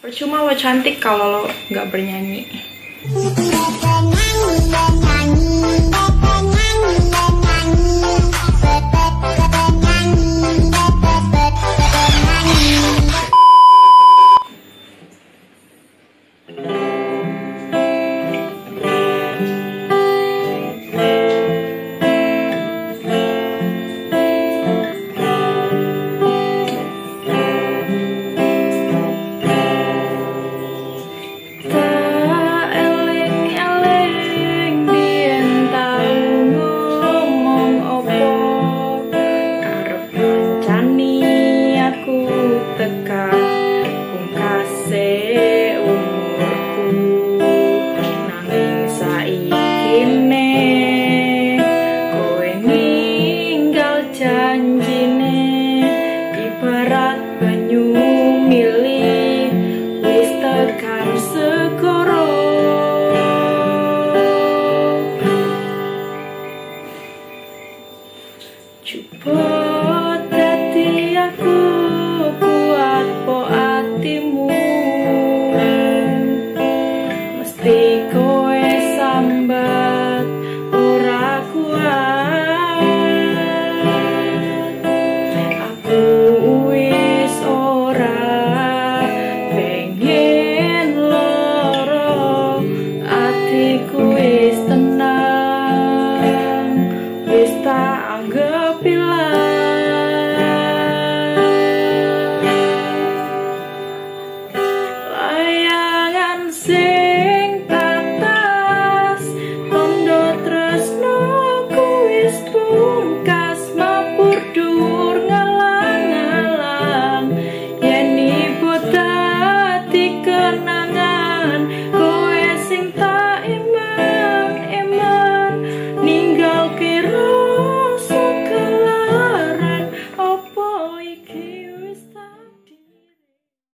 Percuma lo cantik kalau lo nggak bernyanyi. janjine ibarat banyu wis tekan